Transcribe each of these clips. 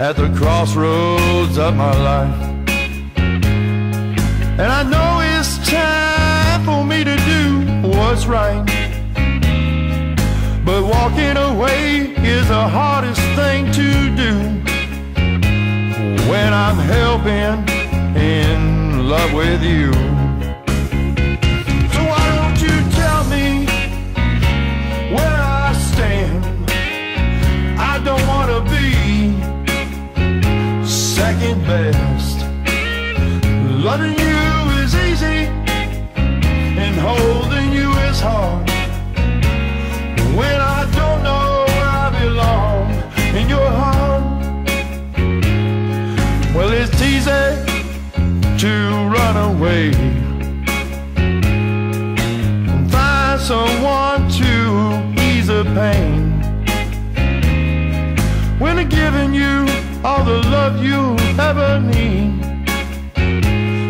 at the crossroads of my life. And I know it's time for me to do what's right. But walking away is the hardest thing to do when I'm hell bent in love with you. Loving you is easy and holding you is hard. When I don't know where I belong in your heart, well, it's easy to run away and find someone to ease the pain. When I'm giving you all the love you ever need,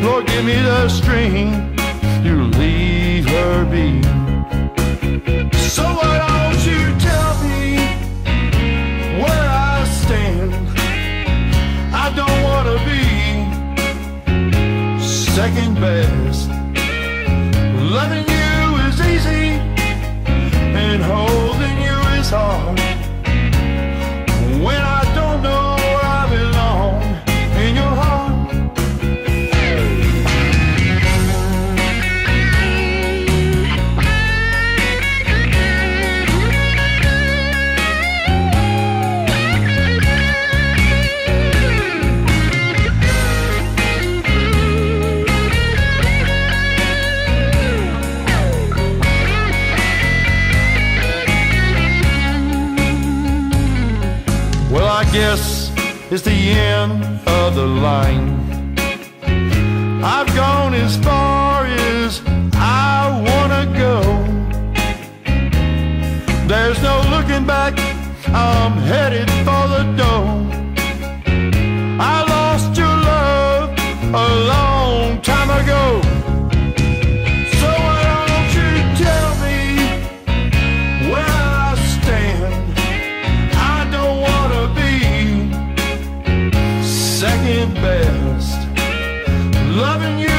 Lord, give me the strength to leave her be. So why don't you tell me where I stand? I don't wanna be second best. Loving you guess it's the end of the line. I've gone as far as I wanna go. There's no looking back, I'm headed for the door. second best. Loving you.